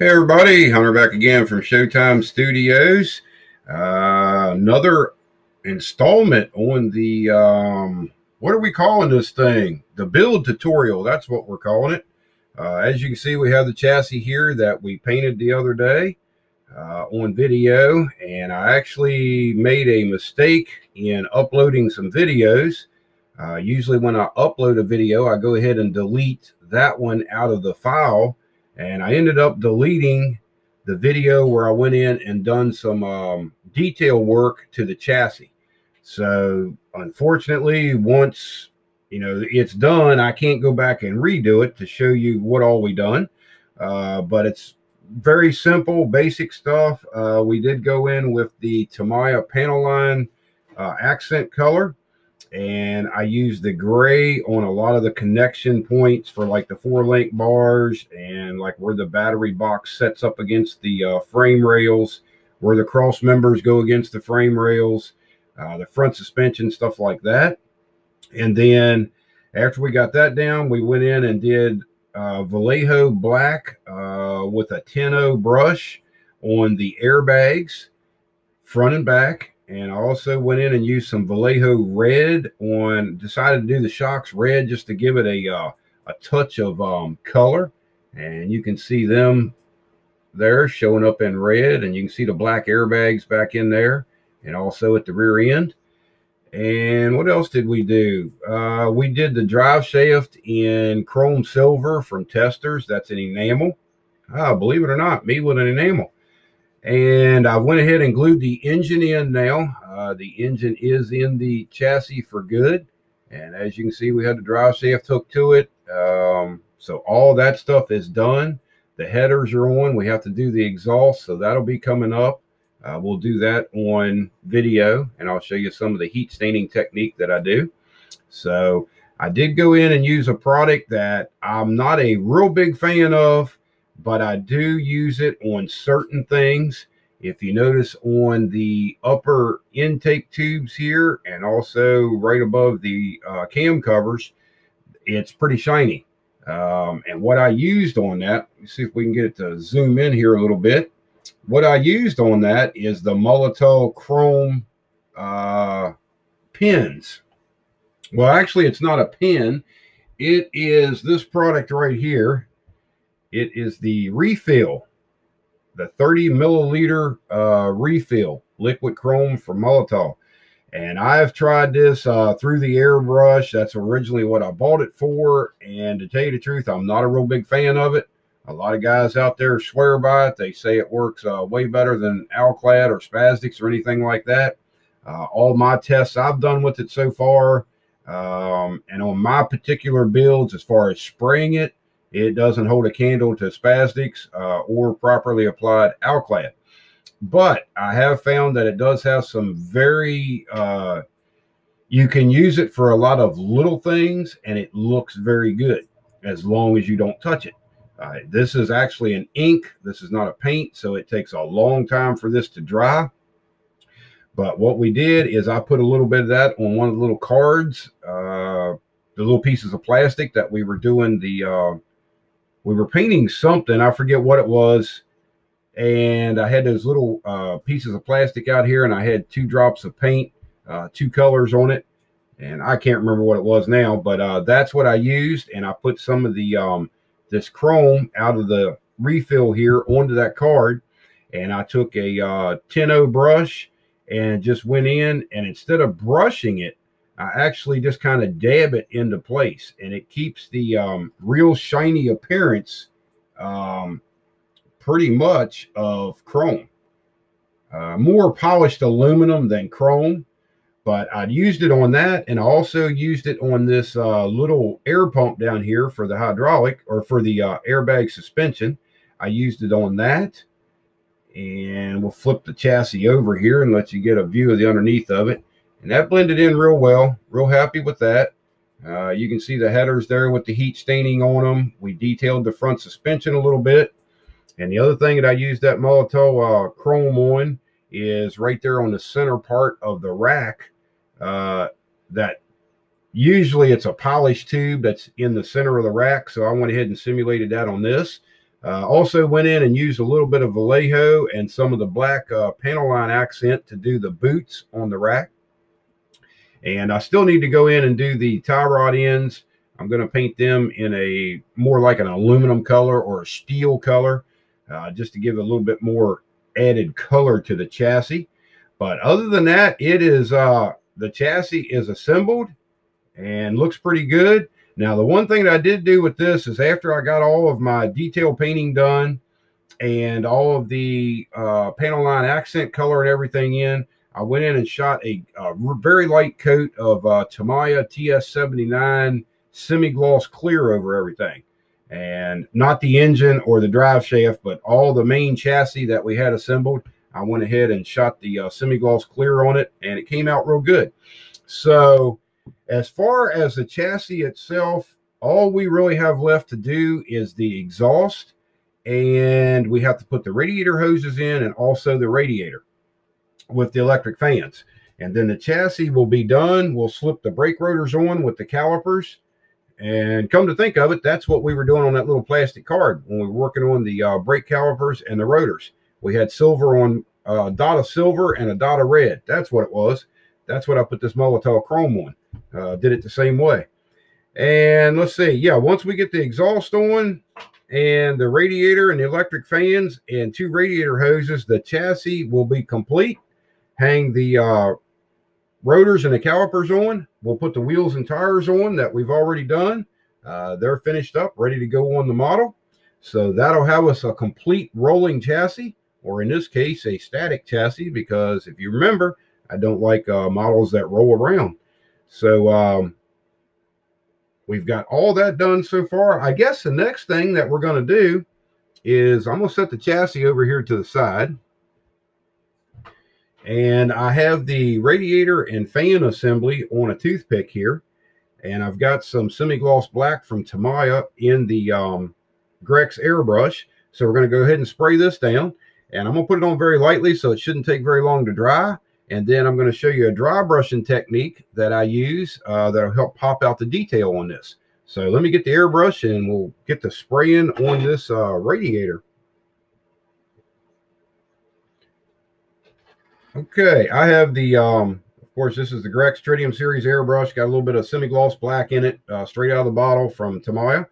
Hey everybody, Hunter back again from Showtime Studios. Uh, another installment on the um, what are we calling this thing? The build tutorial. That's what we're calling it. Uh, as you can see, we have the chassis here that we painted the other day uh, on video, and I actually made a mistake in uploading some videos. Uh, usually, when I upload a video, I go ahead and delete that one out of the file and I ended up deleting the video where I went in and done some um, detail work to the chassis. So unfortunately, once you know it's done, I can't go back and redo it to show you what all we done. Uh, but it's very simple, basic stuff. Uh, we did go in with the Tamiya panel line uh, accent color and I use the gray on a lot of the connection points for like the four link bars and like where the battery box sets up against the uh, frame rails, where the cross members go against the frame rails, uh, the front suspension, stuff like that. And then after we got that down, we went in and did uh, Vallejo black uh, with a 10 brush on the airbags, front and back and I also went in and used some Vallejo red on, decided to do the shocks red just to give it a, uh, a touch of um, color. And you can see them there showing up in red and you can see the black airbags back in there and also at the rear end. And what else did we do? Uh, we did the drive shaft in chrome silver from testers. That's an enamel. Ah, believe it or not, me with an enamel. And I went ahead and glued the engine in now. Uh, the engine is in the chassis for good. And as you can see, we had the drive shaft hooked to it. Um, so all that stuff is done. The headers are on. We have to do the exhaust. So that'll be coming up. Uh, we'll do that on video and I'll show you some of the heat staining technique that I do. So I did go in and use a product that I'm not a real big fan of but I do use it on certain things. If you notice on the upper intake tubes here and also right above the uh, cam covers, it's pretty shiny. Um, and what I used on that, see if we can get it to zoom in here a little bit. What I used on that is the Molotow Chrome uh, pins. Well, actually, it's not a pin. It is this product right here. It is the refill, the 30 milliliter uh, refill liquid chrome from Molotow. And I've tried this uh, through the airbrush. That's originally what I bought it for. And to tell you the truth, I'm not a real big fan of it. A lot of guys out there swear by it. They say it works uh, way better than Alclad or Spaz Stix or anything like that. Uh, all my tests I've done with it so far, um, and on my particular builds, as far as spraying it, it doesn't hold a candle to Spaz Stix uh, or properly applied Alclad. But I have found that it does have some very, uh, you can use it for a lot of little things and it looks very good as long as you don't touch it. Uh, this is actually an ink. This is not a paint, so it takes a long time for this to dry. But what we did is I put a little bit of that on one of the little cards, uh, the little pieces of plastic that we were doing the uh, we were painting something. I forget what it was. And I had those little uh, pieces of plastic out here, and I had two drops of paint, uh, two colors on it. And I can't remember what it was now, but uh, that's what I used. And I put some of the um, this chrome out of the refill here onto that card. And I took a uh, 10 brush and just went in. And instead of brushing it, I actually just kind of dab it into place and it keeps the um, real shiny appearance um, pretty much of chrome. Uh, more polished aluminum than chrome, but I used it on that and I also used it on this uh, little air pump down here for the hydraulic or for the uh, airbag suspension. I used it on that and we'll flip the chassis over here and let you get a view of the underneath of it and that blended in real well. Real happy with that. Uh, you can see the headers there with the heat staining on them. We detailed the front suspension a little bit. And the other thing that I used that Molotow uh, chrome on is right there on the center part of the rack. Uh, that usually it's a polished tube that's in the center of the rack. So I went ahead and simulated that on this. Uh, also went in and used a little bit of Vallejo and some of the black uh, panel line accent to do the boots on the rack. And I still need to go in and do the tie rod ends. I'm going to paint them in a more like an aluminum color or a steel color, uh, just to give a little bit more added color to the chassis. But other than that, it is uh, the chassis is assembled and looks pretty good. Now, the one thing that I did do with this is after I got all of my detail painting done and all of the uh, panel line accent color and everything in, I went in and shot a, a very light coat of uh, Tamiya TS79 semi-gloss clear over everything. And not the engine or the drive shaft, but all the main chassis that we had assembled. I went ahead and shot the uh, semi-gloss clear on it, and it came out real good. So as far as the chassis itself, all we really have left to do is the exhaust, and we have to put the radiator hoses in and also the radiator with the electric fans. And then the chassis will be done. We'll slip the brake rotors on with the calipers. And come to think of it, that's what we were doing on that little plastic card when we were working on the uh, brake calipers and the rotors. We had silver on uh, a dot of silver and a dot of red. That's what it was. That's what I put this Molotow chrome on. Uh, did it the same way. And let's see. Yeah, once we get the exhaust on and the radiator and the electric fans and two radiator hoses, the chassis will be complete. Hang the uh, rotors and the calipers on. We'll put the wheels and tires on that we've already done. Uh, they're finished up, ready to go on the model. So that'll have us a complete rolling chassis, or in this case, a static chassis, because if you remember, I don't like uh, models that roll around. So um, we've got all that done so far. I guess the next thing that we're going to do is I'm going to set the chassis over here to the side. And I have the radiator and fan assembly on a toothpick here. And I've got some semi-gloss black from Tamiya in the um, Grex airbrush. So we're going to go ahead and spray this down. And I'm going to put it on very lightly so it shouldn't take very long to dry. And then I'm going to show you a dry brushing technique that I use uh, that'll help pop out the detail on this. So let me get the airbrush and we'll get the spraying on this uh, radiator. Okay, I have the, um, of course, this is the Grex Tritium Series airbrush. Got a little bit of semi-gloss black in it, uh, straight out of the bottle from Tamiya.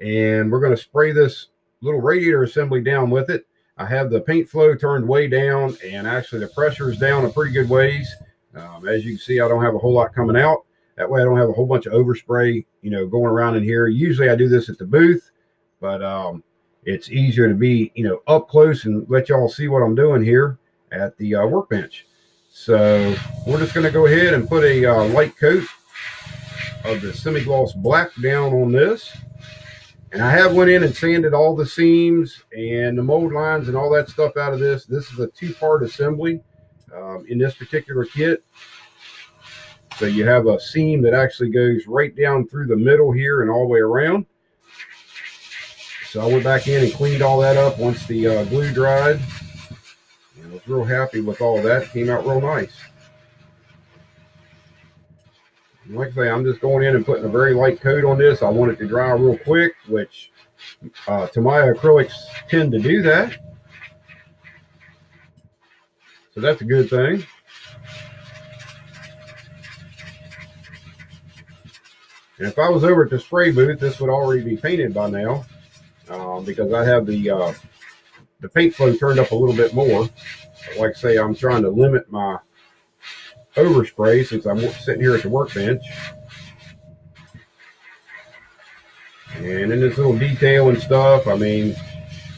And we're going to spray this little radiator assembly down with it. I have the paint flow turned way down and actually the pressure is down a pretty good ways. Um, as you can see, I don't have a whole lot coming out. That way I don't have a whole bunch of overspray, you know, going around in here. Usually I do this at the booth, but um, it's easier to be, you know, up close and let y'all see what I'm doing here at the uh, workbench. So we're just going to go ahead and put a uh, light coat of the semi-gloss black down on this. And I have went in and sanded all the seams and the mold lines and all that stuff out of this. This is a two-part assembly um, in this particular kit. So you have a seam that actually goes right down through the middle here and all the way around. So I went back in and cleaned all that up once the uh, glue dried. And was real happy with all that. Came out real nice like I say, I'm just going in and putting a very light coat on this. I want it to dry real quick, which uh, Tamiya acrylics tend to do that. So that's a good thing. And if I was over at the spray booth, this would already be painted by now um, because I have the uh, the paint flow turned up a little bit more. Like I say, I'm trying to limit my overspray since I'm sitting here at the workbench. And in this little detail and stuff, I mean,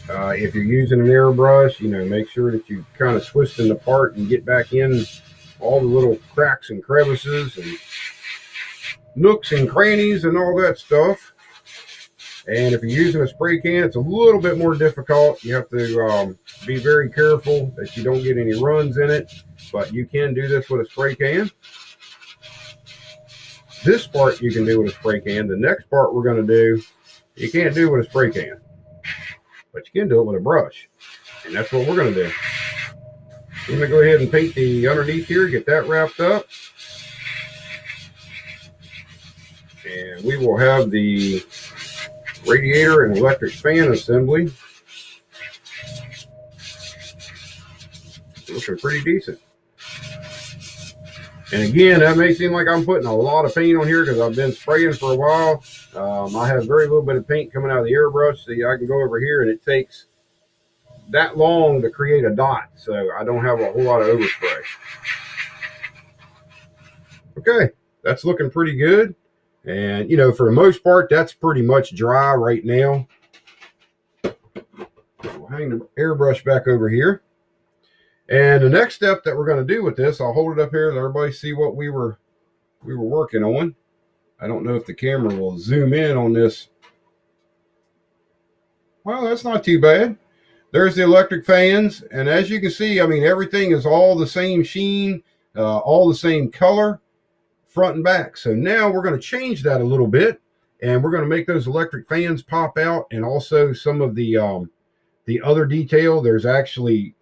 uh, if you're using an airbrush, you know, make sure that you kind of twist it apart and get back in all the little cracks and crevices and nooks and crannies and all that stuff. And if you're using a spray can, it's a little bit more difficult. You have to um, be very careful that you don't get any runs in it but you can do this with a spray can. This part you can do with a spray can. The next part we're going to do, you can't do with a spray can, but you can do it with a brush. And that's what we're going to do. I'm going to go ahead and paint the underneath here, get that wrapped up. And we will have the radiator and electric fan assembly. Looking pretty decent. And again, that may seem like I'm putting a lot of paint on here because I've been spraying for a while. Um, I have very little bit of paint coming out of the airbrush. See, I can go over here and it takes that long to create a dot. So I don't have a whole lot of overspray. Okay, that's looking pretty good. And, you know, for the most part, that's pretty much dry right now. We'll hang the airbrush back over here. And the next step that we're going to do with this, I'll hold it up here let everybody see what we were we were working on. I don't know if the camera will zoom in on this. Well, that's not too bad. There's the electric fans. And as you can see, I mean, everything is all the same sheen, uh, all the same color, front and back. So now we're going to change that a little bit. And we're going to make those electric fans pop out. And also some of the, um, the other detail. There's actually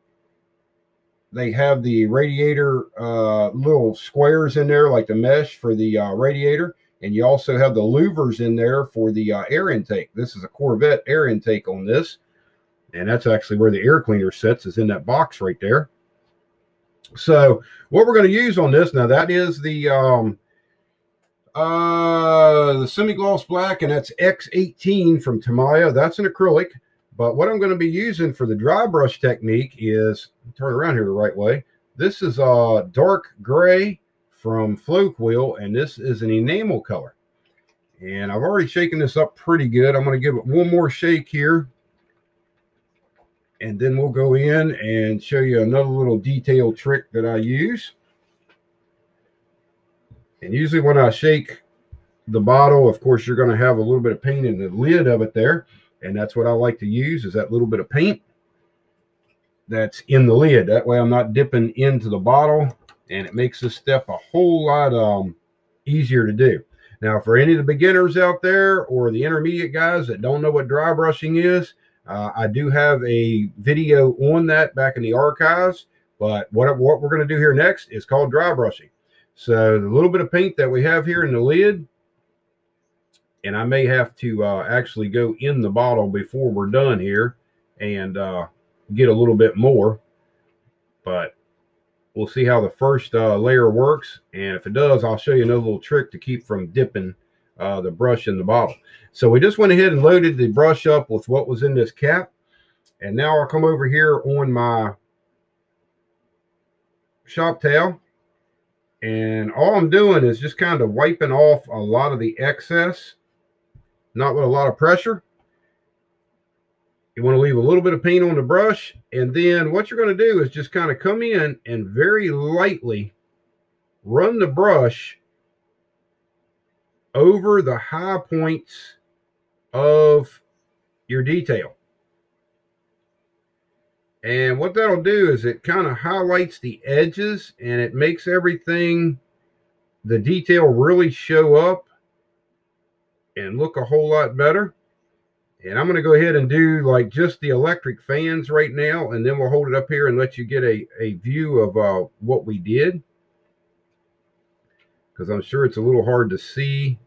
they have the radiator uh, little squares in there, like the mesh for the uh, radiator. And you also have the louvers in there for the uh, air intake. This is a Corvette air intake on this. And that's actually where the air cleaner sits, is in that box right there. So what we're going to use on this, now that is the um, uh, the semi-gloss black, and that's X18 from Tamiya. That's an acrylic. But what I'm going to be using for the dry brush technique is, turn around here the right way. This is a dark gray from Floquil, and this is an enamel color. And I've already shaken this up pretty good. I'm going to give it one more shake here. And then we'll go in and show you another little detail trick that I use. And usually when I shake the bottle, of course, you're going to have a little bit of paint in the lid of it there. And that's what I like to use is that little bit of paint that's in the lid. That way I'm not dipping into the bottle and it makes this step a whole lot um, easier to do. Now, for any of the beginners out there or the intermediate guys that don't know what dry brushing is, uh, I do have a video on that back in the archives. But what, what we're going to do here next is called dry brushing. So the little bit of paint that we have here in the lid, and I may have to uh, actually go in the bottle before we're done here and uh, get a little bit more. But we'll see how the first uh, layer works. And if it does, I'll show you another little trick to keep from dipping uh, the brush in the bottle. So we just went ahead and loaded the brush up with what was in this cap. And now I'll come over here on my shop tail. And all I'm doing is just kind of wiping off a lot of the excess not with a lot of pressure. You want to leave a little bit of paint on the brush. And then what you're going to do is just kind of come in and very lightly run the brush over the high points of your detail. And what that'll do is it kind of highlights the edges and it makes everything, the detail really show up and look a whole lot better. And I'm going to go ahead and do like just the electric fans right now, and then we'll hold it up here and let you get a, a view of uh, what we did. Because I'm sure it's a little hard to see.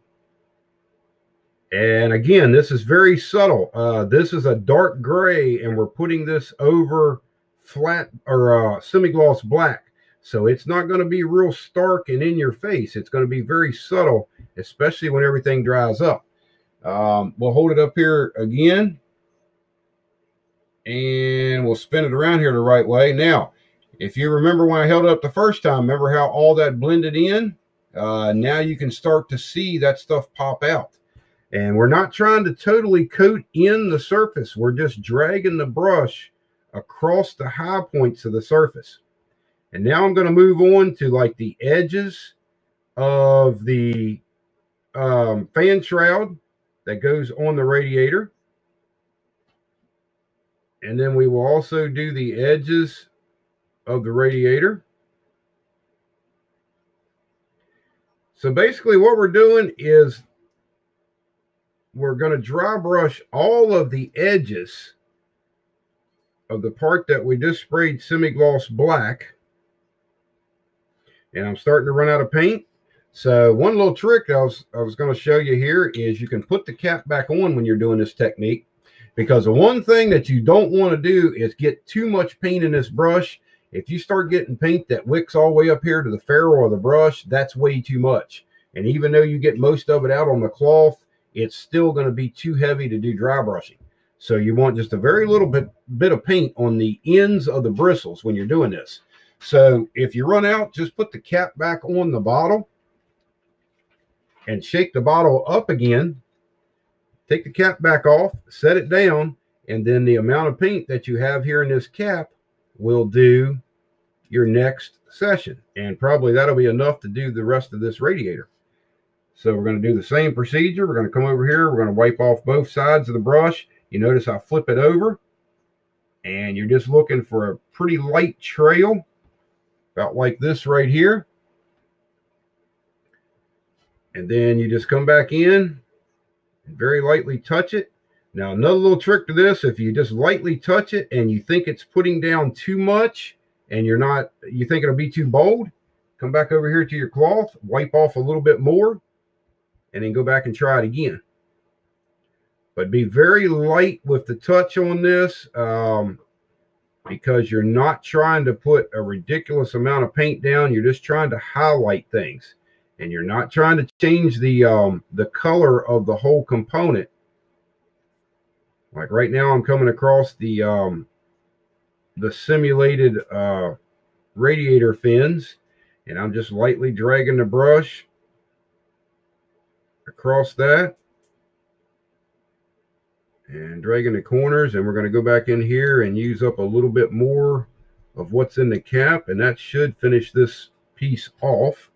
And again, this is very subtle. Uh, this is a dark gray, and we're putting this over flat or uh, semi-gloss black. So it's not going to be real stark and in your face. It's going to be very subtle especially when everything dries up. Um, we'll hold it up here again and we'll spin it around here the right way. Now, if you remember when I held it up the first time, remember how all that blended in? Uh, now you can start to see that stuff pop out. And we're not trying to totally coat in the surface. We're just dragging the brush across the high points of the surface. And now I'm going to move on to like the edges of the um, fan shroud that goes on the radiator. And then we will also do the edges of the radiator. So basically what we're doing is we're going to dry brush all of the edges of the part that we just sprayed semi-gloss black. And I'm starting to run out of paint. So one little trick I was, I was going to show you here is you can put the cap back on when you're doing this technique because the one thing that you don't want to do is get too much paint in this brush If you start getting paint that wicks all the way up here to the ferrule of the brush, that's way too much. And even though you get most of it out on the cloth, it's still going to be too heavy to do dry brushing. So you want just a very little bit, bit of paint on the ends of the bristles when you're doing this. So if you run out, just put the cap back on the bottle and shake the bottle up again. Take the cap back off, set it down, and then the amount of paint that you have here in this cap will do your next session. And probably that'll be enough to do the rest of this radiator. So we're going to do the same procedure. We're going to come over here. We're going to wipe off both sides of the brush. You notice I flip it over and you're just looking for a pretty light trail about like this right here. And then you just come back in and very lightly touch it. Now, another little trick to this, if you just lightly touch it and you think it's putting down too much and you're not, you think it'll be too bold, come back over here to your cloth, wipe off a little bit more, and then go back and try it again. But be very light with the touch on this um, because you're not trying to put a ridiculous amount of paint down. You're just trying to highlight things and you're not trying to change the um, the color of the whole component. Like right now, I'm coming across the um, the simulated uh, radiator fins, and I'm just lightly dragging the brush across that and dragging the corners and we're going to go back in here and use up a little bit more of what's in the cap and that should finish this piece off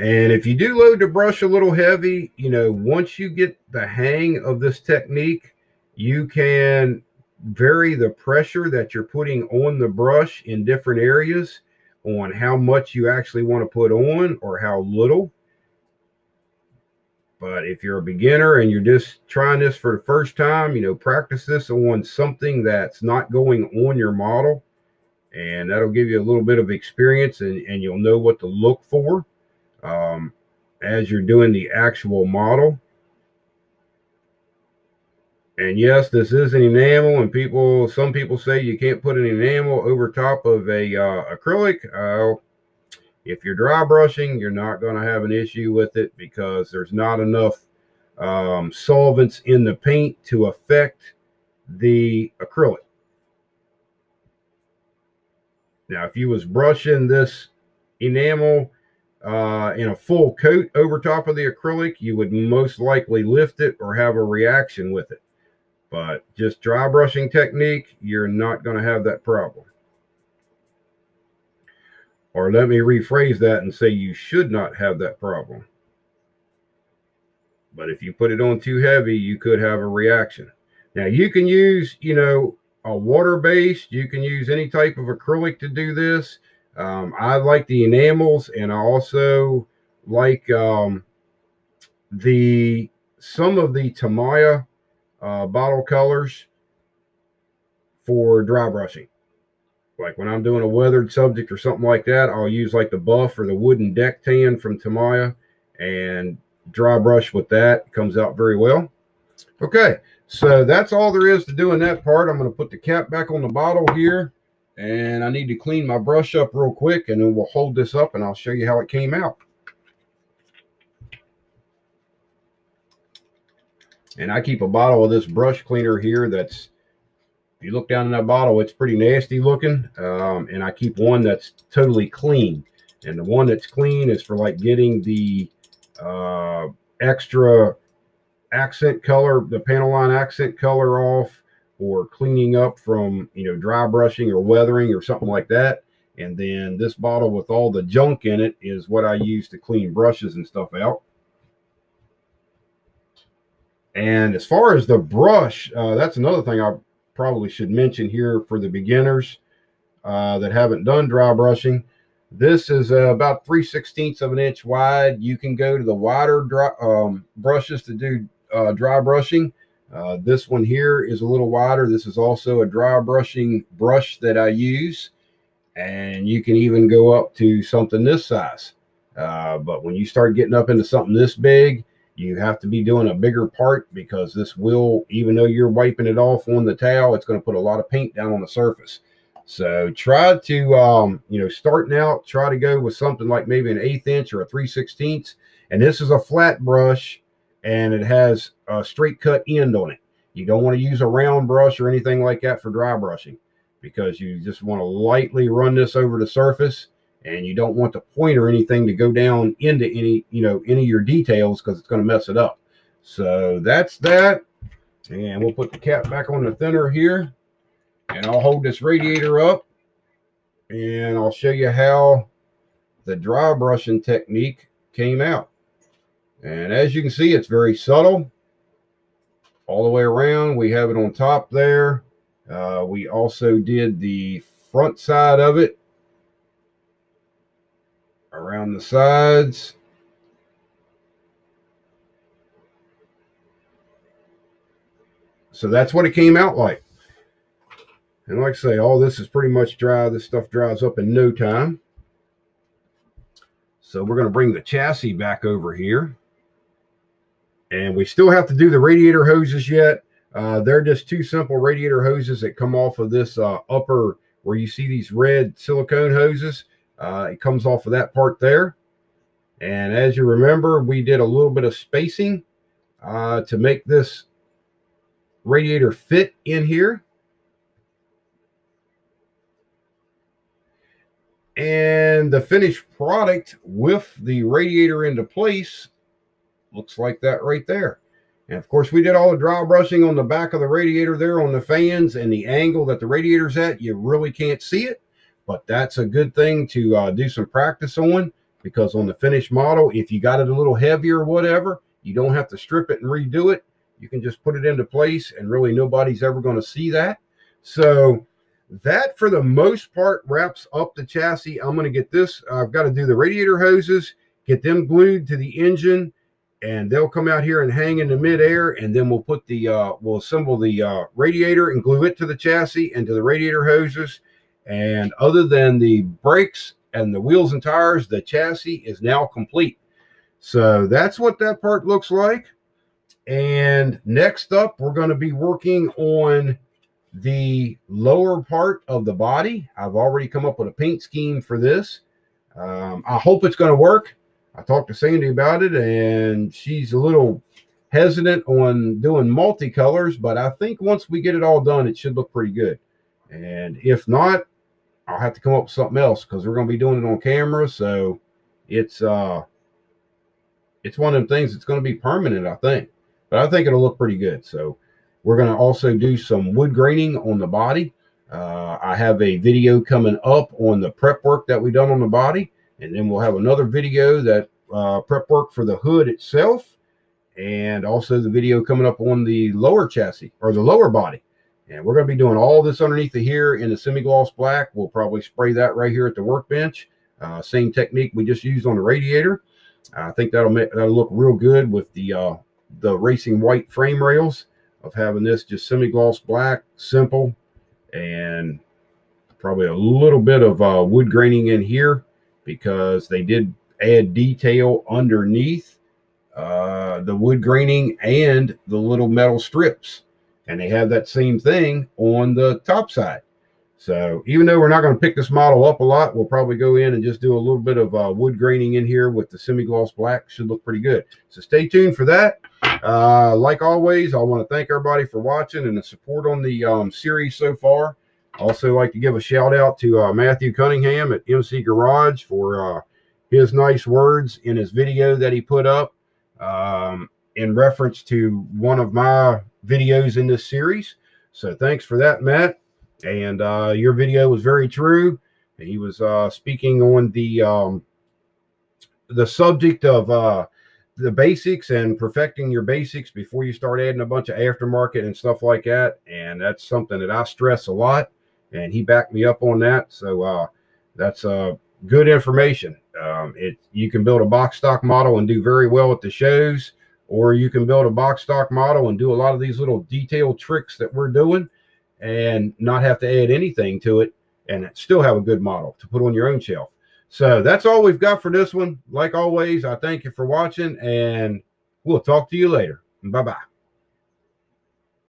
And if you do load the brush a little heavy, you know, once you get the hang of this technique, you can vary the pressure that you're putting on the brush in different areas on how much you actually want to put on or how little. But if you're a beginner and you're just trying this for the first time, you know, practice this on something that's not going on your model. And that'll give you a little bit of experience and, and you'll know what to look for um, as you're doing the actual model. And yes, this is an enamel, and people, some people say you can't put an enamel over top of a uh, acrylic. Uh, if you're dry brushing, you're not going to have an issue with it because there's not enough um, solvents in the paint to affect the acrylic. Now, if you was brushing this enamel uh, in a full coat over top of the acrylic, you would most likely lift it or have a reaction with it. But just dry brushing technique, you're not going to have that problem. Or let me rephrase that and say you should not have that problem. But if you put it on too heavy, you could have a reaction. Now you can use, you know, a water based, you can use any type of acrylic to do this. Um, I like the enamels, and I also like um, the some of the Tamiya uh, bottle colors for dry brushing. Like when I'm doing a weathered subject or something like that, I'll use like the buff or the wooden deck tan from Tamiya and dry brush with that. It comes out very well. Okay, so that's all there is to doing that part. I'm going to put the cap back on the bottle here and I need to clean my brush up real quick and then we'll hold this up and I'll show you how it came out. And I keep a bottle of this brush cleaner here that's, if you look down in that bottle, it's pretty nasty looking. Um, and I keep one that's totally clean. And the one that's clean is for like getting the uh, extra accent color, the panel line accent color off or cleaning up from you know dry brushing or weathering or something like that. And then this bottle with all the junk in it is what i use to clean brushes and stuff out. And as far as the brush uh, that's another thing i probably should mention here for the beginners uh, that haven't done dry brushing. This is uh, about 3 sixteenths of an inch wide. You can go to the wider dry, um, brushes to do uh, dry brushing uh, this one here is a little wider. This is also a dry brushing brush that I use. And you can even go up to something this size. Uh, but when you start getting up into something this big, you have to be doing a bigger part because this will, even though you're wiping it off on the towel, it's going to put a lot of paint down on the surface. So try to, um, you know, starting out, try to go with something like maybe an eighth inch or a three sixteenths. And this is a flat brush and it has a straight cut end on it. You don't want to use a round brush or anything like that for dry brushing because you just want to lightly run this over the surface and you don't want the point or anything to go down into any, you know, any of your details because it's going to mess it up. So that's that. And we'll put the cap back on the thinner here and I'll hold this radiator up and I'll show you how the dry brushing technique came out. And as you can see, it's very subtle all the way around. We have it on top there. Uh, we also did the front side of it around the sides. So that's what it came out like. And like I say, all this is pretty much dry. This stuff dries up in no time. So we're going to bring the chassis back over here. And we still have to do the radiator hoses yet. Uh, they're just two simple radiator hoses that come off of this uh, upper where you see these red silicone hoses. Uh, it comes off of that part there. And as you remember, we did a little bit of spacing uh, to make this radiator fit in here. And the finished product with the radiator into place looks like that right there. And of course, we did all the dry brushing on the back of the radiator there on the fans and the angle that the radiator's at. You really can't see it, but that's a good thing to uh, do some practice on because on the finished model, if you got it a little heavier or whatever, you don't have to strip it and redo it. You can just put it into place and really nobody's ever going to see that. So that for the most part wraps up the chassis. I'm going to get this. I've got to do the radiator hoses, get them glued to the engine and they'll come out here and hang in the midair, and then we'll put the uh, we'll assemble the uh, radiator and glue it to the chassis and to the radiator hoses. And other than the brakes and the wheels and tires, the chassis is now complete. So that's what that part looks like. And next up, we're going to be working on the lower part of the body. I've already come up with a paint scheme for this. Um, I hope it's going to work. I talked to Sandy about it, and she's a little hesitant on doing multicolors, but I think once we get it all done, it should look pretty good. And if not, I'll have to come up with something else because we're going to be doing it on camera. So it's uh it's one of them things that's going to be permanent, I think. But I think it'll look pretty good. So we're going to also do some wood graining on the body. Uh, I have a video coming up on the prep work that we done on the body. And then we'll have another video that uh, prep work for the hood itself, and also the video coming up on the lower chassis or the lower body. And we're going to be doing all this underneath the here in the semi-gloss black. We'll probably spray that right here at the workbench. Uh, same technique we just used on the radiator. I think that'll make that'll look real good with the uh, the racing white frame rails of having this just semi-gloss black, simple, and probably a little bit of uh, wood graining in here because they did add detail underneath uh, the wood graining and the little metal strips. And they have that same thing on the top side. So even though we're not going to pick this model up a lot, we'll probably go in and just do a little bit of uh, wood graining in here with the semi-gloss black. Should look pretty good. So stay tuned for that. Uh, like always, I want to thank everybody for watching and the support on the um, series so far. Also, like to give a shout out to uh, Matthew Cunningham at MC Garage for uh, his nice words in his video that he put up um, in reference to one of my videos in this series. So, thanks for that, Matt. And uh, your video was very true. He was uh, speaking on the um, the subject of uh, the basics and perfecting your basics before you start adding a bunch of aftermarket and stuff like that. And that's something that I stress a lot and he backed me up on that. So uh, that's uh, good information. Um, it you can build a box stock model and do very well at the shows, or you can build a box stock model and do a lot of these little detailed tricks that we're doing, and not have to add anything to it, and still have a good model to put on your own shelf. So that's all we've got for this one. Like always, I thank you for watching, and We'll talk to you later. Bye bye.